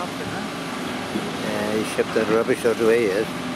often, huh? Yeah, he shipped the rubbish out to Ayers.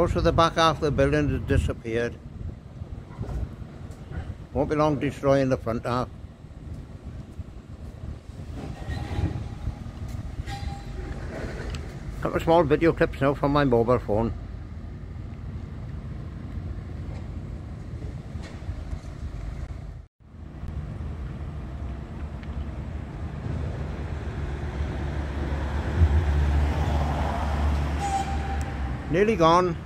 Most of the back half of the building has disappeared. Won't be long destroying the front half. Couple of small video clips now from my mobile phone. Nearly gone.